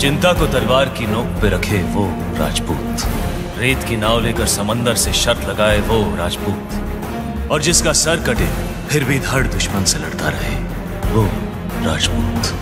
चिंता को तलवार की नोक पे रखे वो राजपूत। रेत की नाव लेकर समंदर से शर्त लगाए वो राजपूत। और जिसका सर कटे, फिर भी धड़ दुश्मन से लड़ता रहे वो राजपूत।